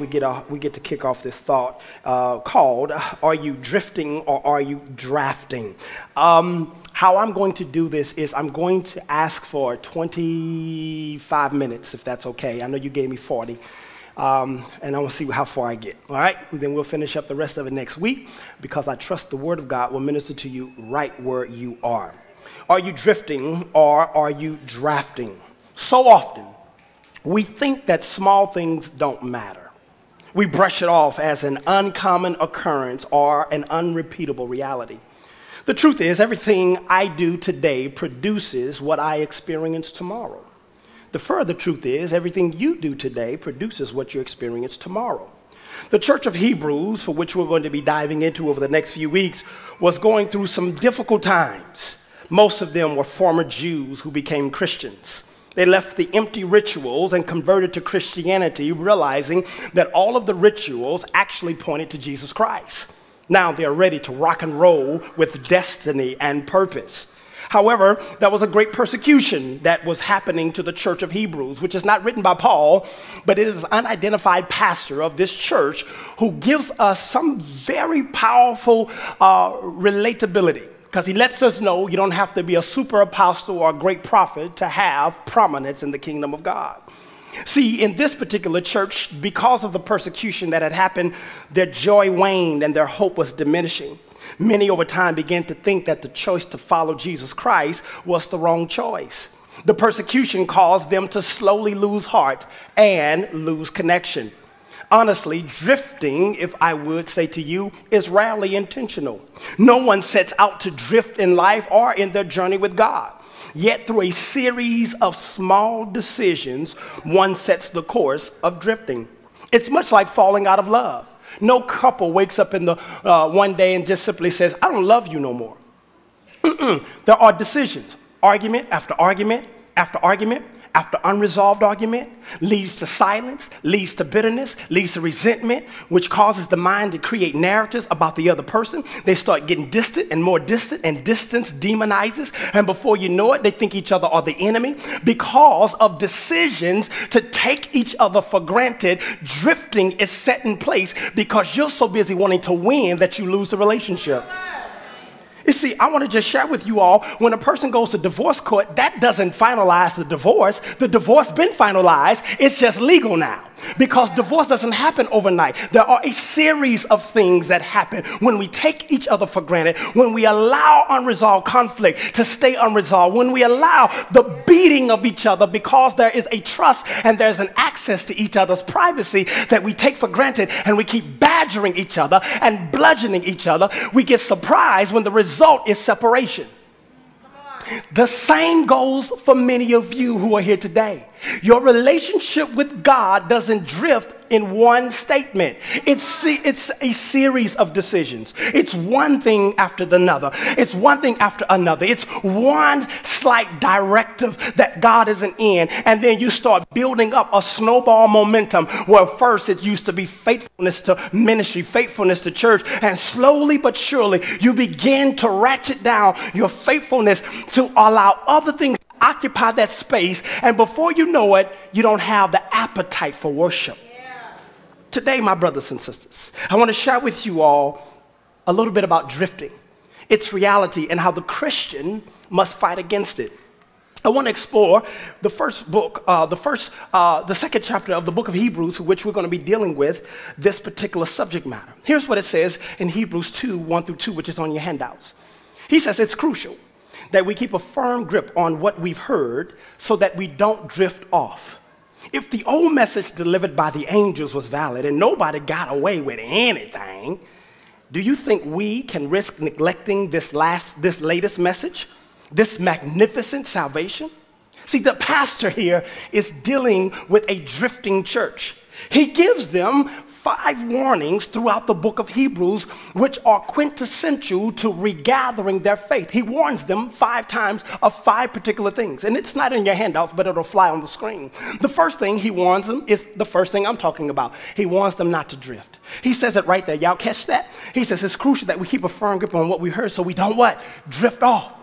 we get, we get to kick off this thought uh, called Are You Drifting or Are You Drafting? Um, how I'm going to do this is I'm going to ask for 25 minutes, if that's okay. I know you gave me 40. Um, and I want to see how far I get. All right? Then we'll finish up the rest of it next week because I trust the Word of God will minister to you right where you are. Are you drifting or are you drafting? So often, we think that small things don't matter. We brush it off as an uncommon occurrence or an unrepeatable reality. The truth is, everything I do today produces what I experience tomorrow. The further truth is, everything you do today produces what you experience tomorrow. The church of Hebrews, for which we're going to be diving into over the next few weeks, was going through some difficult times. Most of them were former Jews who became Christians. They left the empty rituals and converted to Christianity, realizing that all of the rituals actually pointed to Jesus Christ. Now they are ready to rock and roll with destiny and purpose. However, there was a great persecution that was happening to the church of Hebrews, which is not written by Paul, but it is an unidentified pastor of this church who gives us some very powerful uh, relatability because he lets us know you don't have to be a super apostle or a great prophet to have prominence in the kingdom of God. See, in this particular church, because of the persecution that had happened, their joy waned and their hope was diminishing. Many over time began to think that the choice to follow Jesus Christ was the wrong choice. The persecution caused them to slowly lose heart and lose connection. Honestly, drifting, if I would say to you, is rarely intentional. No one sets out to drift in life or in their journey with God. Yet, through a series of small decisions, one sets the course of drifting. It's much like falling out of love. No couple wakes up in the uh, one day and just simply says, "I don't love you no more." There are decisions, argument after argument after argument after unresolved argument leads to silence, leads to bitterness, leads to resentment, which causes the mind to create narratives about the other person. They start getting distant and more distant, and distance demonizes. And before you know it, they think each other are the enemy because of decisions to take each other for granted. Drifting is set in place because you're so busy wanting to win that you lose the relationship. You see, I want to just share with you all when a person goes to divorce court, that doesn't finalize the divorce. The divorce been finalized, it's just legal now. Because divorce doesn't happen overnight. There are a series of things that happen when we take each other for granted, when we allow unresolved conflict to stay unresolved, when we allow the beating of each other because there is a trust and there's an access to each other's privacy that we take for granted and we keep badgering each other and bludgeoning each other. We get surprised when the result is separation. The same goes for many of you who are here today. Your relationship with God doesn't drift in one statement. It's, it's a series of decisions. It's one thing after another. It's one thing after another. It's one slight directive that God isn't in. And then you start building up a snowball momentum where first it used to be faithfulness to ministry, faithfulness to church. And slowly but surely you begin to ratchet down your faithfulness to allow other things occupy that space, and before you know it, you don't have the appetite for worship. Today, my brothers and sisters, I want to share with you all a little bit about drifting, its reality, and how the Christian must fight against it. I want to explore the first book, uh, the first, uh, the second chapter of the book of Hebrews, which we're going to be dealing with this particular subject matter. Here's what it says in Hebrews 2 1 through 2, which is on your handouts. He says it's crucial that we keep a firm grip on what we've heard so that we don't drift off. If the old message delivered by the angels was valid and nobody got away with anything, do you think we can risk neglecting this last this latest message? This magnificent salvation? See, the pastor here is dealing with a drifting church. He gives them five warnings throughout the book of Hebrews, which are quintessential to regathering their faith. He warns them five times of five particular things. And it's not in your handouts, but it'll fly on the screen. The first thing he warns them is the first thing I'm talking about. He warns them not to drift. He says it right there. Y'all catch that? He says it's crucial that we keep a firm grip on what we heard so we don't what? Drift off.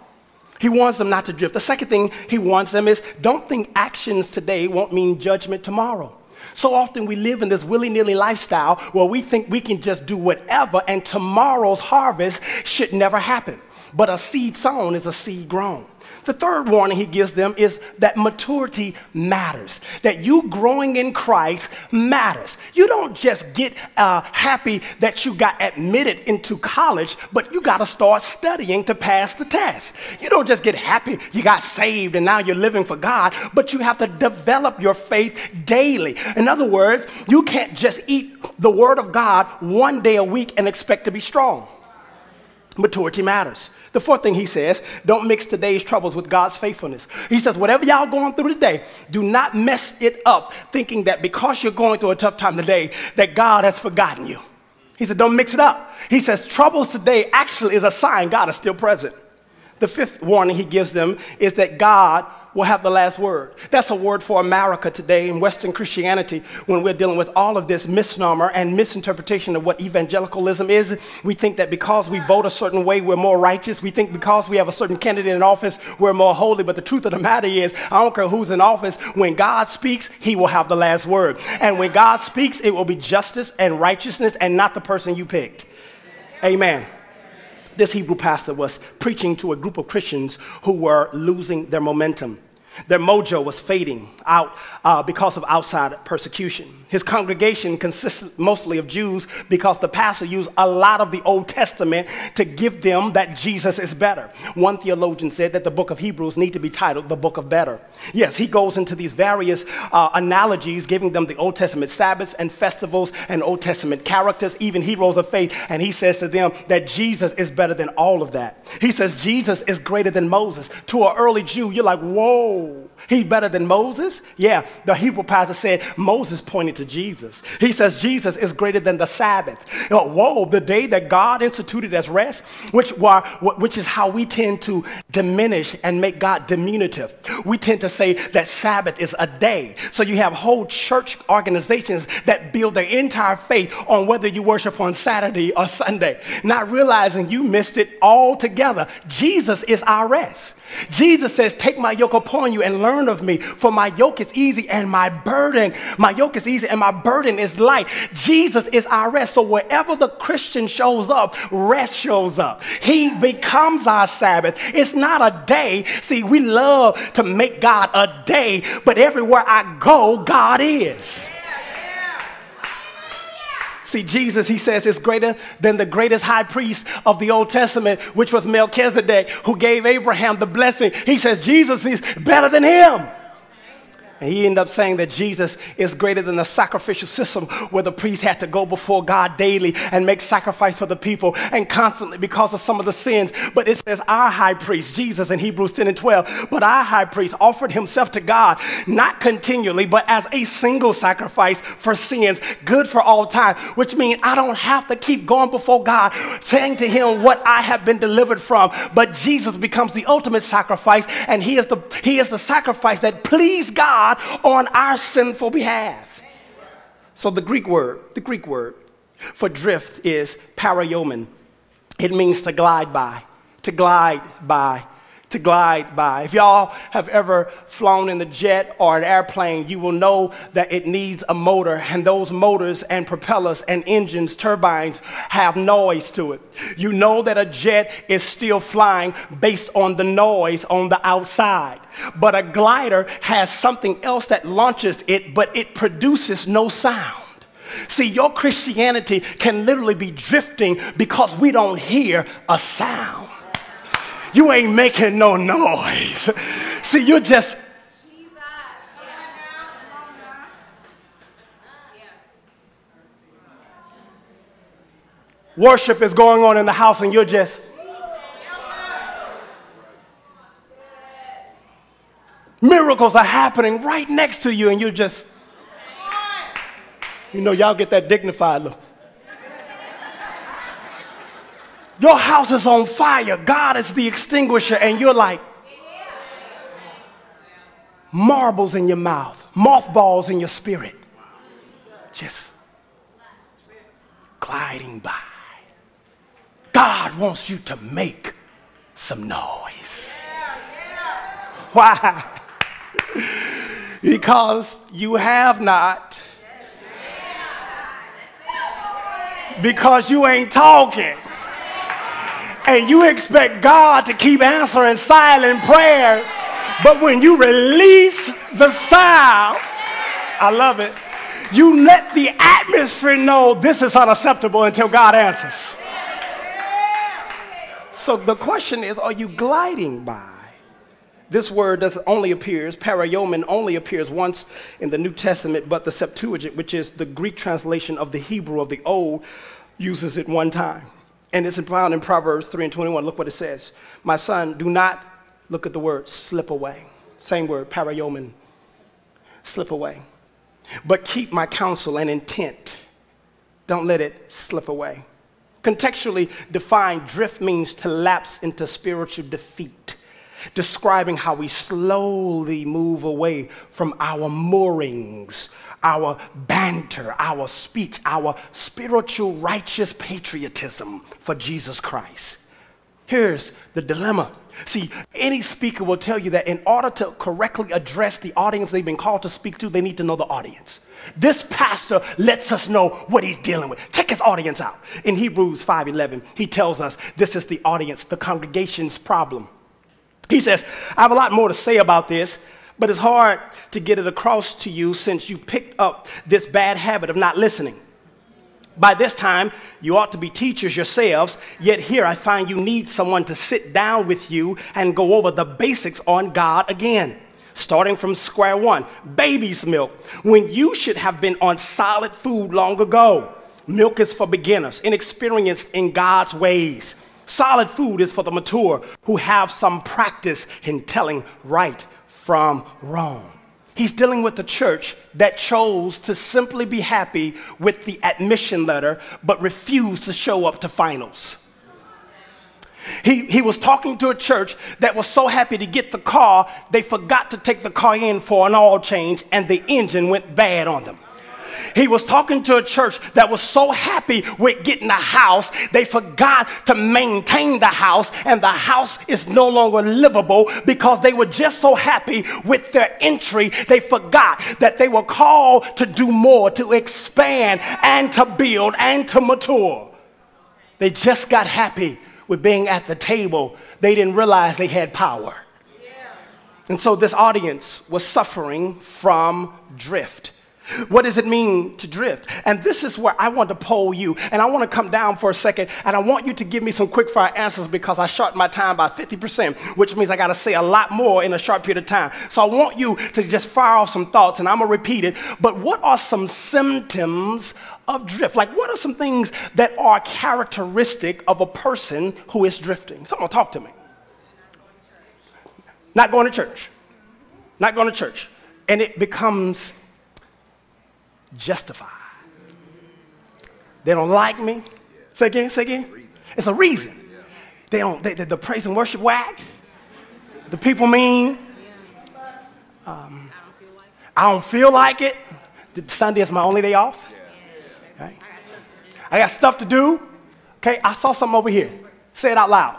He wants them not to drift. The second thing he wants them is don't think actions today won't mean judgment tomorrow. So often we live in this willy nilly lifestyle where we think we can just do whatever and tomorrow's harvest should never happen. But a seed sown is a seed grown. The third warning he gives them is that maturity matters, that you growing in Christ matters. You don't just get uh, happy that you got admitted into college, but you got to start studying to pass the test. You don't just get happy you got saved and now you're living for God, but you have to develop your faith daily. In other words, you can't just eat the Word of God one day a week and expect to be strong. Maturity matters. The fourth thing he says, don't mix today's troubles with God's faithfulness. He says, whatever y'all going through today, do not mess it up thinking that because you're going through a tough time today, that God has forgotten you. He said, don't mix it up. He says, troubles today actually is a sign God is still present. The fifth warning he gives them is that God will have the last word. That's a word for America today in Western Christianity when we're dealing with all of this misnomer and misinterpretation of what evangelicalism is. We think that because we vote a certain way, we're more righteous. We think because we have a certain candidate in office, we're more holy. But the truth of the matter is, I don't care who's in office, when God speaks, he will have the last word. And when God speaks, it will be justice and righteousness and not the person you picked. Amen this Hebrew pastor was preaching to a group of Christians who were losing their momentum. Their mojo was fading out uh, because of outside persecution. His congregation consisted mostly of Jews because the pastor used a lot of the Old Testament to give them that Jesus is better. One theologian said that the book of Hebrews need to be titled the book of better. Yes, he goes into these various uh, analogies, giving them the Old Testament Sabbaths and festivals and Old Testament characters, even heroes of faith, and he says to them that Jesus is better than all of that. He says Jesus is greater than Moses. To an early Jew, you're like, whoa, he better than Moses? Yeah, the Hebrew pastor said Moses pointed to Jesus. He says Jesus is greater than the Sabbath. Oh, whoa, the day that God instituted as rest, which, which is how we tend to diminish and make God diminutive. We tend to say that Sabbath is a day. So you have whole church organizations that build their entire faith on whether you worship on Saturday or Sunday, not realizing you missed it altogether. Jesus is our rest. Jesus says, Take my yoke upon you and learn of me, for my yoke is easy and my burden, my yoke is easy and my burden is light. Jesus is our rest. So wherever the Christian shows up, rest shows up. He becomes our Sabbath. It's not a day. See, we love to make God a day, but everywhere I go, God is. See, Jesus, he says, is greater than the greatest high priest of the Old Testament, which was Melchizedek, who gave Abraham the blessing. He says, Jesus is better than him. And he ended up saying that Jesus is greater than the sacrificial system where the priest had to go before God daily and make sacrifice for the people and constantly because of some of the sins. But it says our high priest, Jesus in Hebrews 10 and 12, but our high priest offered himself to God, not continually, but as a single sacrifice for sins, good for all time, which means I don't have to keep going before God saying to him what I have been delivered from. But Jesus becomes the ultimate sacrifice and he is the, he is the sacrifice that pleased God God on our sinful behalf. So the Greek word, the Greek word for drift is parayomen. It means to glide by, to glide by to glide by. If y'all have ever flown in a jet or an airplane, you will know that it needs a motor, and those motors and propellers and engines, turbines have noise to it. You know that a jet is still flying based on the noise on the outside. But a glider has something else that launches it, but it produces no sound. See, your Christianity can literally be drifting because we don't hear a sound you ain't making no noise. See, you're just. Worship is going on in the house, and you're just. Miracles are happening right next to you, and you're just. You know, y'all get that dignified look. Your house is on fire. God is the extinguisher, and you're like marbles in your mouth, mothballs in your spirit. Just gliding by. God wants you to make some noise. Why? because you have not. Because you ain't talking. And you expect God to keep answering silent prayers. But when you release the sound, I love it, you let the atmosphere know this is unacceptable until God answers. So the question is are you gliding by? This word does only appears, parayomen only appears once in the New Testament, but the Septuagint, which is the Greek translation of the Hebrew of the Old, uses it one time. And it's found in Proverbs 3 and 21. Look what it says. My son, do not look at the word slip away. Same word, parayomen, slip away. But keep my counsel and intent. Don't let it slip away. Contextually defined, drift means to lapse into spiritual defeat describing how we slowly move away from our moorings, our banter, our speech, our spiritual righteous patriotism for Jesus Christ. Here's the dilemma. See, any speaker will tell you that in order to correctly address the audience they've been called to speak to, they need to know the audience. This pastor lets us know what he's dealing with. Check his audience out. In Hebrews 5:11, he tells us this is the audience, the congregation's problem. He says, I have a lot more to say about this, but it's hard to get it across to you since you picked up this bad habit of not listening. By this time, you ought to be teachers yourselves, yet here I find you need someone to sit down with you and go over the basics on God again. Starting from square one, baby's milk, when you should have been on solid food long ago. Milk is for beginners, inexperienced in God's ways. Solid food is for the mature who have some practice in telling right from Rome. He's dealing with a church that chose to simply be happy with the admission letter but refused to show up to finals. He, he was talking to a church that was so happy to get the car, they forgot to take the car in for an oil change and the engine went bad on them. He was talking to a church that was so happy with getting a house, they forgot to maintain the house, and the house is no longer livable because they were just so happy with their entry, they forgot that they were called to do more, to expand, and to build, and to mature. They just got happy with being at the table, they didn't realize they had power. And so this audience was suffering from drift. What does it mean to drift? And this is where I want to poll you. And I want to come down for a second and I want you to give me some quick fire answers because I short my time by 50%, which means I got to say a lot more in a short period of time. So I want you to just fire off some thoughts and I'm going to repeat it. But what are some symptoms of drift? Like, what are some things that are characteristic of a person who is drifting? Someone talk to me. Not going to church. Not going to church. And it becomes justified. They don't like me. Say again, say again. It's a reason. They don't, they, they, the praise and worship whack. The people mean. Um, I don't feel like it. Sunday is my only day off. Okay. I got stuff to do. Okay, I saw something over here. Say it out loud.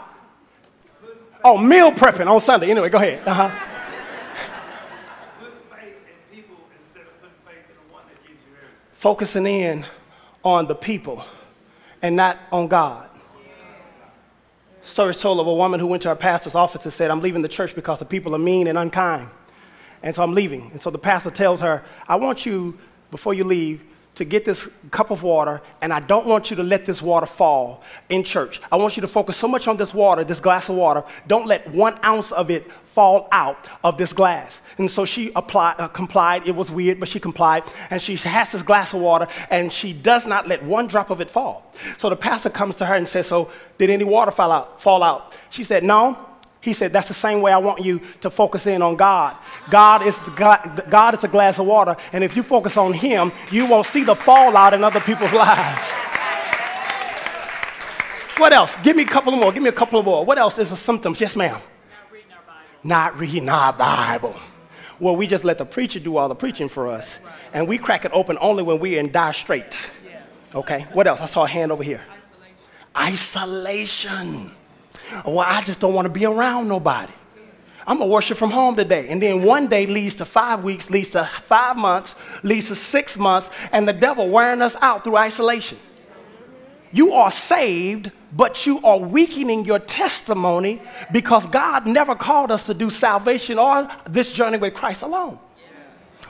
Oh, meal prepping on Sunday. Anyway, go ahead. Uh-huh. Focusing in on the people and not on God. Story told of a woman who went to her pastor's office and said, I'm leaving the church because the people are mean and unkind. And so I'm leaving. And so the pastor tells her, I want you, before you leave, to get this cup of water, and I don't want you to let this water fall in church. I want you to focus so much on this water, this glass of water, don't let one ounce of it fall out of this glass. And so she applied, uh, complied. It was weird, but she complied. And she has this glass of water, and she does not let one drop of it fall. So the pastor comes to her and says, So, did any water fall out? Fall out? She said, No. He said, That's the same way I want you to focus in on God. God is, the, God is a glass of water, and if you focus on Him, you won't see the fallout in other people's lives. What else? Give me a couple more. Give me a couple more. What else is the symptoms? Yes, ma'am. Not reading our Bible. Not reading our Bible. Well, we just let the preacher do all the preaching for us, and we crack it open only when we're in dire straits. Okay. What else? I saw a hand over here. Isolation. Isolation. Oh, well, I just don't want to be around nobody. I'm going to worship from home today. And then one day leads to five weeks, leads to five months, leads to six months, and the devil wearing us out through isolation. You are saved, but you are weakening your testimony because God never called us to do salvation or this journey with Christ alone.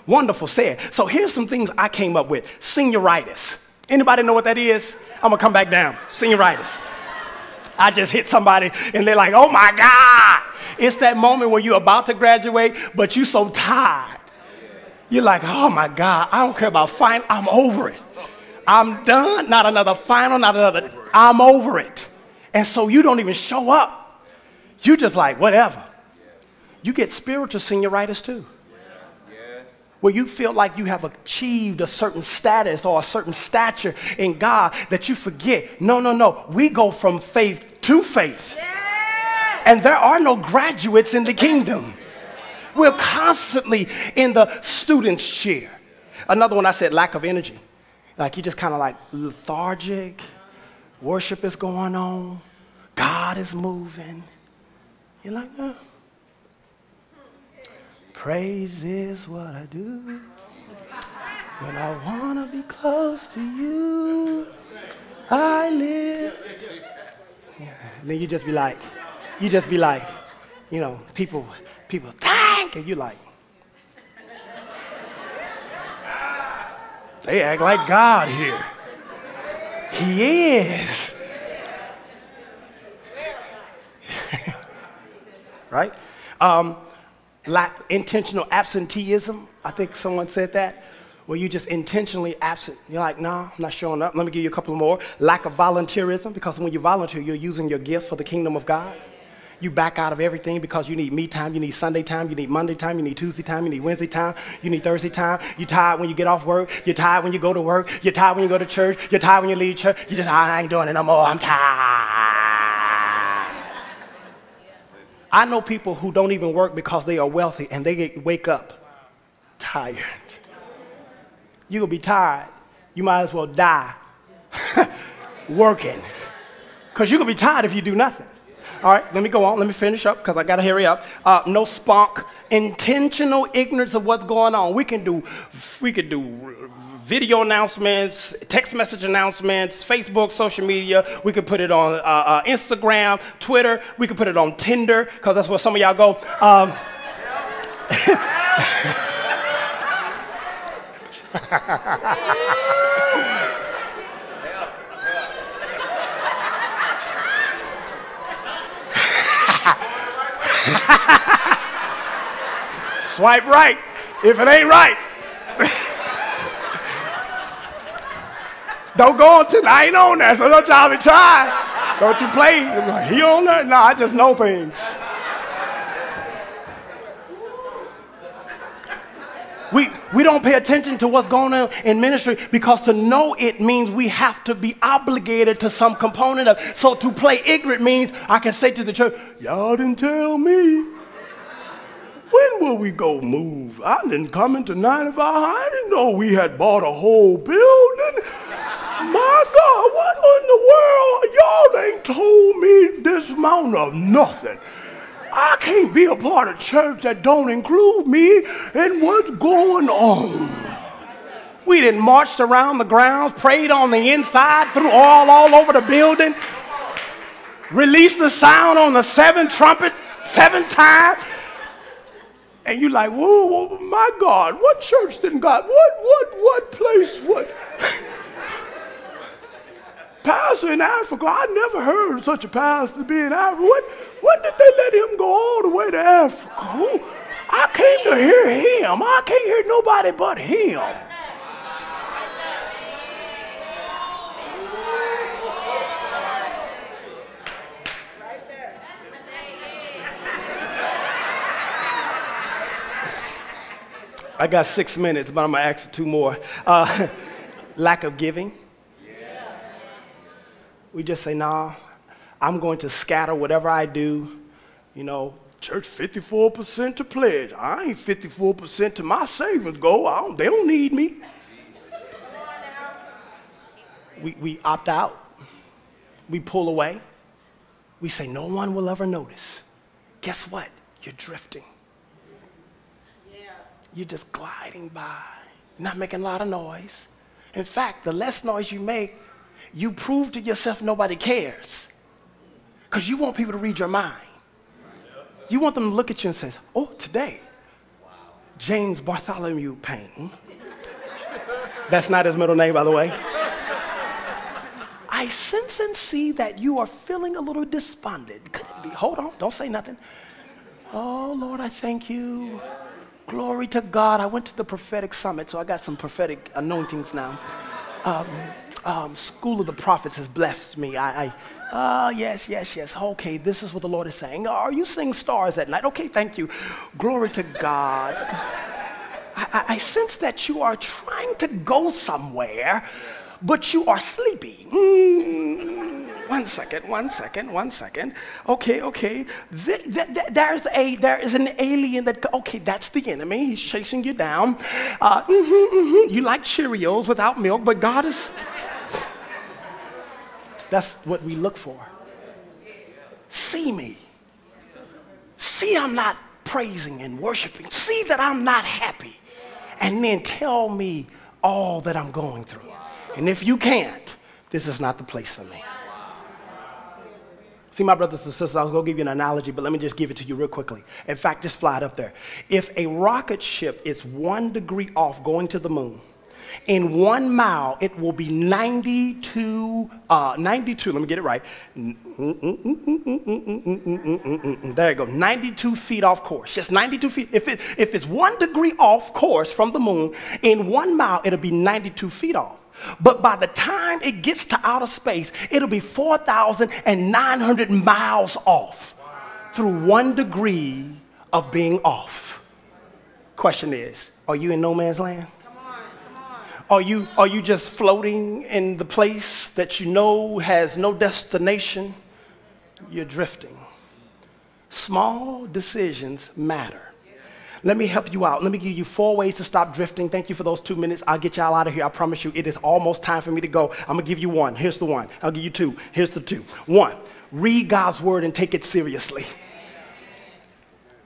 Wonderful said. So here's some things I came up with. Senioritis. Anybody know what that is? I'm gonna come back down. Senioritis. I just hit somebody and they're like, oh my God. It's that moment where you're about to graduate, but you're so tired. You're like, oh my God, I don't care about fine, I'm over it. I'm done. Not another final, not another. I'm over it. And so you don't even show up. You're just like, whatever. You get spiritual senioritis too. Where you feel like you have achieved a certain status or a certain stature in God that you forget. No, no, no. We go from faith to faith. And there are no graduates in the kingdom. We're constantly in the student's chair. Another one I said, lack of energy. Like you just kind of like lethargic. Worship is going on. God is moving. You're like, oh. Praise is what I do when I want to be close to you. I live. Yeah. then you just be like, you just be like, you know, people, people thank, and you like, They act like God here. He is. right? Um, like intentional absenteeism. I think someone said that. Where you just intentionally absent. You're like, nah, I'm not showing up. Let me give you a couple more. Lack of volunteerism, because when you volunteer, you're using your gifts for the kingdom of God. You back out of everything because you need me time, you need Sunday time, you need Monday time, you need Tuesday time, you need Wednesday time, you need Thursday time. You're tired when you get off work, you're tired when you go to work, you're tired when you go to church, you're tired when you leave church. You just, I ain't doing it no more, I'm tired. I know people who don't even work because they are wealthy and they wake up tired. You're gonna be tired. You might as well die working. Because you're gonna be tired if you do nothing. All right, let me go on. Let me finish up because I got to hurry up. Uh, no spunk. Intentional ignorance of what's going on. We can do, we could do video announcements, text message announcements, Facebook, social media. We could put it on uh, uh, Instagram, Twitter. We could put it on Tinder because that's where some of y'all go. Um, Swipe right if it ain't right. don't go on tonight. I ain't on that, so don't y'all be trying. Don't you play. He on that? No, I just know things. We, we don't pay attention to what's going on in ministry because to know it means we have to be obligated to some component of So to play ignorant means I can say to the church, Y'all didn't tell me. When will we go move? I didn't come into 95. I didn't know we had bought a whole building. My God, what in the world? Y'all ain't told me this amount of nothing. I can't be a part of church that don't include me in what's going on. We didn't marched around the grounds, prayed on the inside, threw all all over the building, released the sound on the seventh trumpet seven times. And you're like, whoa, whoa, my God, what church didn't God? What, what, what place, what? pastor in Africa. I never heard of such a pastor be in Africa. What, when did they let him go all the way to Africa? Who? I came to hear him. I can't hear nobody but him. I got six minutes, but I'm gonna ask two more. Uh, lack of giving. We just say, nah, I'm going to scatter whatever I do. You know, church 54% to pledge. I ain't 54% to my savings goal. Don't, they don't need me. We, we opt out. We pull away. We say, no one will ever notice. Guess what? You're drifting. You're just gliding by, not making a lot of noise. In fact, the less noise you make, you prove to yourself nobody cares. Because you want people to read your mind. You want them to look at you and say, oh, today, James Bartholomew Payne. That's not his middle name, by the way. I sense and see that you are feeling a little despondent. Could it be? Hold on, don't say nothing. Oh, Lord, I thank you. Glory to God. I went to the prophetic summit, so I got some prophetic anointings now. Um, um, School of the Prophets has blessed me. I, I uh, yes, yes, yes. Okay, this is what the Lord is saying. Are you seeing stars at night? Okay, thank you. Glory to God. I, I, sense that you are trying to go somewhere, but you are sleepy. Mm, one second, one second, one second. Okay, okay. Th- th- th- there's a there is an alien that okay, that's the enemy. He's chasing you down. Uh, mm-hmm, mm-hmm. You like Cheerios without milk, but God is. That's what we look for. See me. See, I'm not praising and worshiping. See that I'm not happy. And then tell me all that I'm going through. And if you can't, this is not the place for me. See, my brothers and sisters, I'll go give you an analogy, but let me just give it to you real quickly. In fact, just fly it up there. If a rocket ship is one degree off going to the moon, in one mile, it will be 92, uh, 92, let me get it right. There you go, 92 feet off course. Just 92 feet. If, it, if it's one degree off course from the moon, in one mile, it'll be 92 feet off. But by the time it gets to outer space, it'll be 4,900 miles off through one degree of being off. Question is, are you in no man's land? Are you, are you just floating in the place that you know has no destination? You're drifting. Small decisions matter. Let me help you out. Let me give you four ways to stop drifting. Thank you for those two minutes. I'll get y'all out of here. I promise you, it is almost time for me to go. I'm going to give you one. Here's the one. I'll give you two. Here's the two. One, read God's word and take it seriously.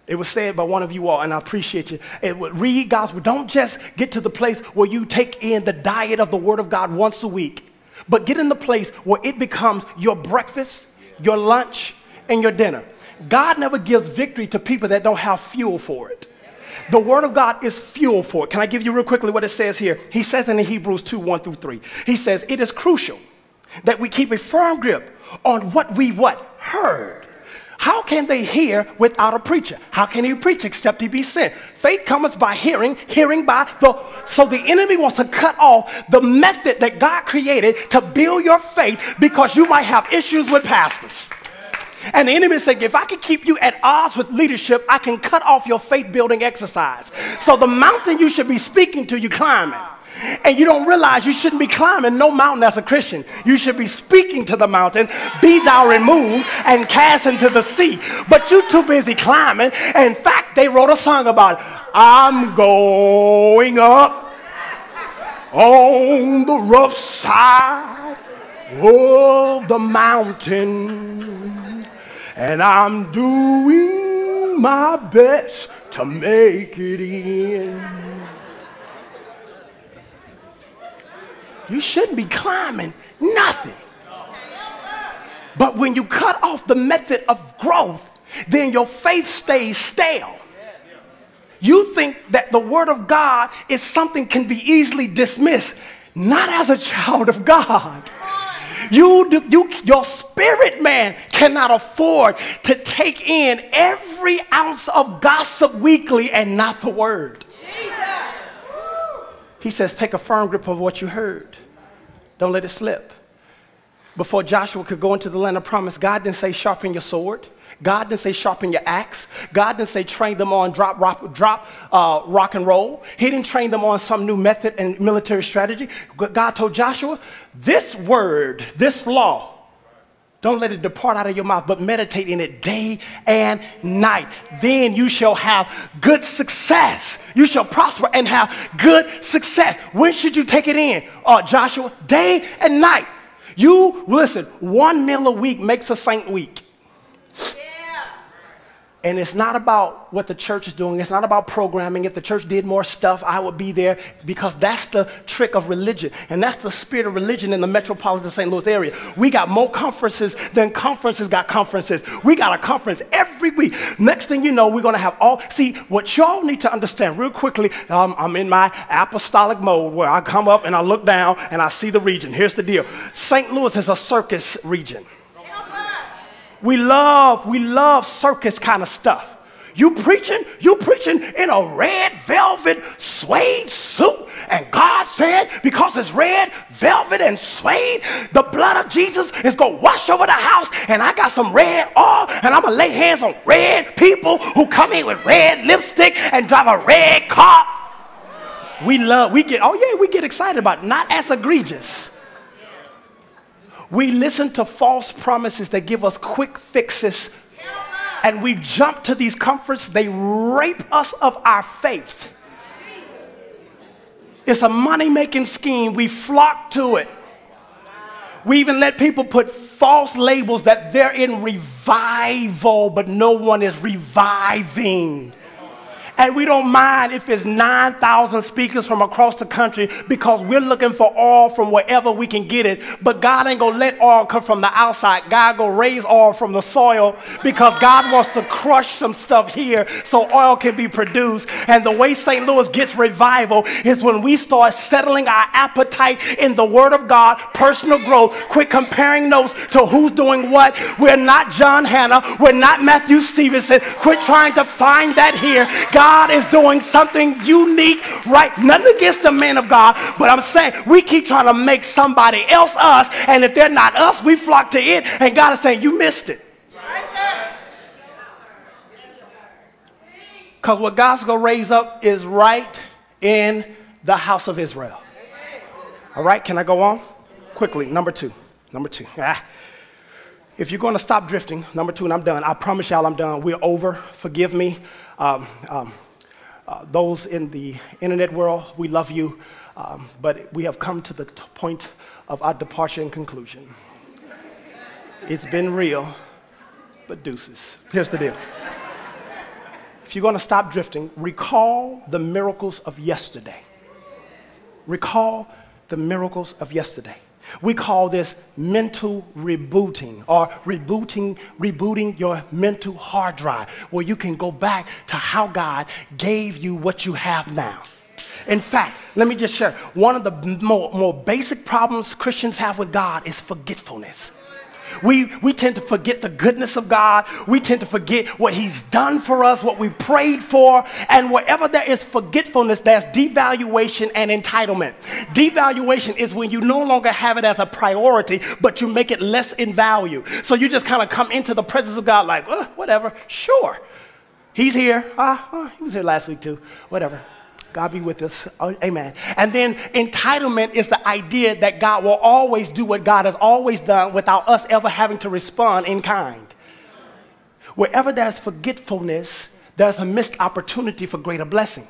It was said by one of you all, and I appreciate you. It would read God's word. Don't just get to the place where you take in the diet of the word of God once a week, but get in the place where it becomes your breakfast, your lunch, and your dinner. God never gives victory to people that don't have fuel for it. The word of God is fuel for it. Can I give you real quickly what it says here? He says in the Hebrews 2 1 through 3. He says, It is crucial that we keep a firm grip on what we what? Heard how can they hear without a preacher? How can he preach except he be sent? Faith comes by hearing, hearing by the. So the enemy wants to cut off the method that God created to build your faith because you might have issues with pastors. And the enemy said, if I can keep you at odds with leadership, I can cut off your faith building exercise. So the mountain you should be speaking to, you climbing and you don't realize you shouldn't be climbing no mountain as a Christian. You should be speaking to the mountain, be thou removed, and cast into the sea. But you too busy climbing. In fact, they wrote a song about it. I'm going up on the rough side of the mountain, and I'm doing my best to make it in. you shouldn't be climbing nothing. But when you cut off the method of growth, then your faith stays stale. You think that the word of God is something can be easily dismissed, not as a child of God. You, you, your spirit man cannot afford to take in every ounce of gossip weekly and not the word. He says, take a firm grip of what you heard. Don't let it slip. Before Joshua could go into the land of promise, God didn't say sharpen your sword. God didn't say sharpen your axe. God didn't say train them on drop, rock, drop, uh, rock and roll. He didn't train them on some new method and military strategy. God told Joshua, this word, this law, don't let it depart out of your mouth, but meditate in it day and night. Then you shall have good success. You shall prosper and have good success. When should you take it in? Uh, Joshua, day and night. You, listen, one meal a week makes a saint week. And it's not about what the church is doing. It's not about programming. If the church did more stuff, I would be there because that's the trick of religion. And that's the spirit of religion in the metropolitan St. Louis area. We got more conferences than conferences got conferences. We got a conference every week. Next thing you know, we're going to have all. See, what y'all need to understand real quickly, um, I'm in my apostolic mode where I come up and I look down and I see the region. Here's the deal St. Louis is a circus region. We love, we love circus kind of stuff. You preaching, you preaching in a red velvet suede suit. And God said, because it's red velvet and suede, the blood of Jesus is going to wash over the house. And I got some red oil, and I'm going to lay hands on red people who come in with red lipstick and drive a red car. We love, we get, oh yeah, we get excited about it. not as egregious. We listen to false promises that give us quick fixes, and we jump to these comforts. They rape us of our faith. It's a money making scheme. We flock to it. We even let people put false labels that they're in revival, but no one is reviving. And we don't mind if it's 9,000 speakers from across the country because we're looking for oil from wherever we can get it. But God ain't going to let oil come from the outside. God going to raise oil from the soil because God wants to crush some stuff here so oil can be produced. And the way St. Louis gets revival is when we start settling our appetite in the Word of God, personal growth, quit comparing notes to who's doing what. We're not John Hannah. We're not Matthew Stevenson. Quit trying to find that here. God God is doing something unique, right? Nothing against the man of God, but I'm saying we keep trying to make somebody else us, and if they're not us, we flock to it, and God is saying, You missed it. Because what God's going to raise up is right in the house of Israel. All right, can I go on? Quickly, number two. Number two. Ah. If you're going to stop drifting, number two, and I'm done. I promise y'all I'm done. We're over. Forgive me. Um, um, uh, those in the internet world, we love you, um, but we have come to the point of our departure and conclusion. It's been real, but deuces. Here's the deal. If you're going to stop drifting, recall the miracles of yesterday. Recall the miracles of yesterday. We call this mental rebooting or rebooting, rebooting your mental hard drive, where you can go back to how God gave you what you have now. In fact, let me just share one of the more, more basic problems Christians have with God is forgetfulness. We, we tend to forget the goodness of God. We tend to forget what He's done for us, what we prayed for. And wherever there is forgetfulness, there's devaluation and entitlement. Devaluation is when you no longer have it as a priority, but you make it less in value. So you just kind of come into the presence of God like, uh, whatever, sure. He's here. Ah, uh, he was here last week too. Whatever. God be with us. Oh, amen. And then entitlement is the idea that God will always do what God has always done without us ever having to respond in kind. Wherever there's forgetfulness, there's a missed opportunity for greater blessing.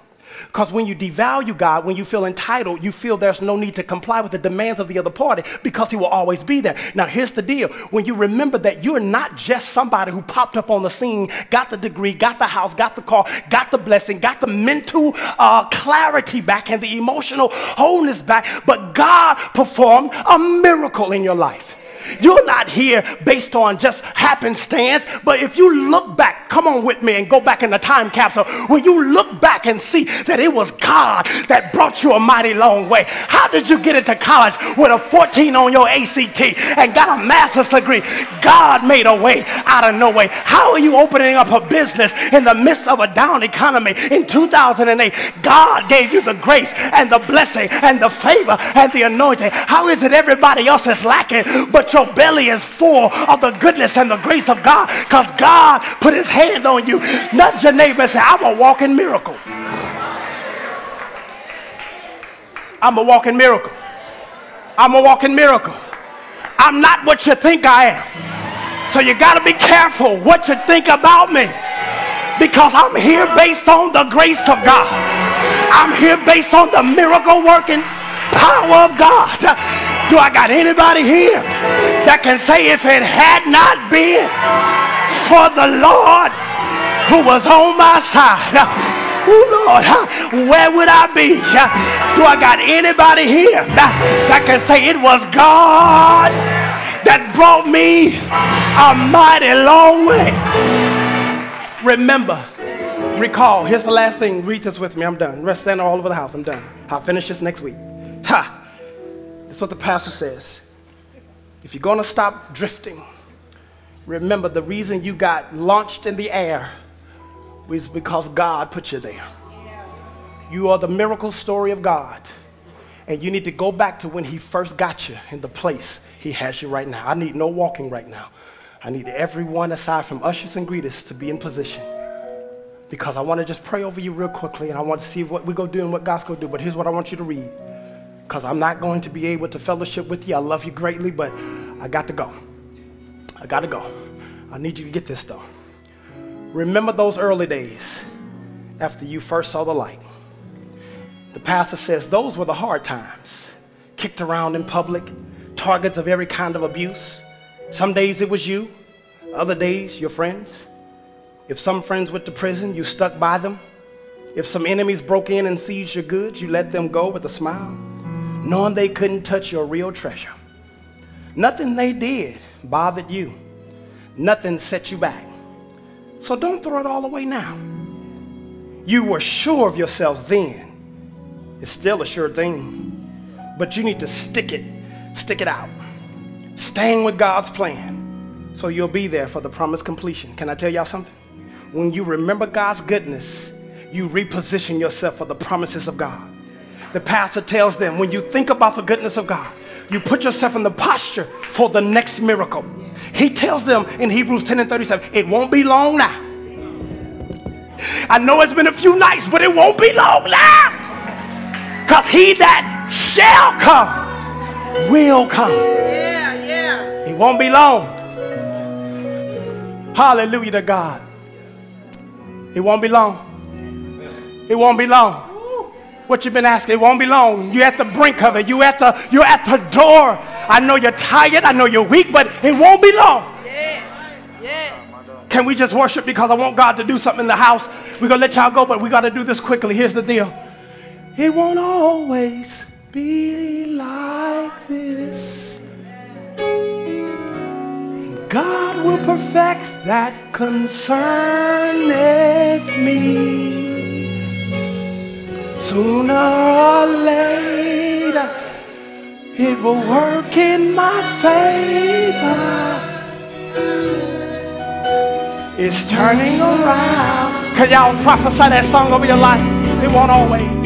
Because when you devalue God, when you feel entitled, you feel there's no need to comply with the demands of the other party because He will always be there. Now, here's the deal when you remember that you're not just somebody who popped up on the scene, got the degree, got the house, got the car, got the blessing, got the mental uh, clarity back and the emotional wholeness back, but God performed a miracle in your life. You're not here based on just happenstance, but if you look back, come on with me and go back in the time capsule. When you look back and see that it was God that brought you a mighty long way. How did you get into college with a 14 on your ACT and got a master's degree? God made a way out of no way. How are you opening up a business in the midst of a down economy in 2008? God gave you the grace and the blessing and the favor and the anointing. How is it everybody else is lacking, but your belly is full of the goodness and the grace of God because God put his hand on you. Nudge your neighbor and say, I'm a walking miracle. I'm a walking miracle. I'm a walking miracle. I'm not what you think I am. So you got to be careful what you think about me because I'm here based on the grace of God. I'm here based on the miracle working power of God. Do I got anybody here that can say if it had not been for the Lord who was on my side. Oh Lord, where would I be? Do I got anybody here that can say it was God that brought me a mighty long way? Remember, recall. Here's the last thing. Read this with me. I'm done. Rest stand all over the house. I'm done. I'll finish this next week. Ha! That's what the pastor says. If you're going to stop drifting, remember the reason you got launched in the air was because God put you there. You are the miracle story of God. And you need to go back to when He first got you in the place He has you right now. I need no walking right now. I need everyone aside from ushers and greeters to be in position. Because I want to just pray over you real quickly and I want to see what going to do and what God's going to do. But here's what I want you to read. Because I'm not going to be able to fellowship with you. I love you greatly, but I got to go. I got to go. I need you to get this though. Remember those early days after you first saw the light. The pastor says those were the hard times. Kicked around in public, targets of every kind of abuse. Some days it was you, other days your friends. If some friends went to prison, you stuck by them. If some enemies broke in and seized your goods, you let them go with a smile, knowing they couldn't touch your real treasure. Nothing they did bothered you. Nothing set you back. So don't throw it all away now. You were sure of yourself then. It's still a sure thing. But you need to stick it, stick it out. Staying with God's plan so you'll be there for the promised completion. Can I tell y'all something? When you remember God's goodness, you reposition yourself for the promises of God. The pastor tells them when you think about the goodness of God, you put yourself in the posture for the next miracle. He tells them in Hebrews 10 and 37, it won't be long now. I know it's been a few nights, but it won't be long now. Because he that shall come will come. Yeah, yeah. It won't be long. Hallelujah to God. It won't be long. It won't be long. What you've been asking, it won't be long. You're at the brink of it. You at the you're at the door. I know you're tired. I know you're weak, but it won't be long. Yes, yes. Can we just worship because I want God to do something in the house? We're gonna let y'all go, but we gotta do this quickly. Here's the deal. It won't always be like this. God will perfect that concerneth me. Sooner or later, it will work in my favor. It's turning around. Can y'all prophesy that song over your life? It won't always.